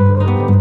Música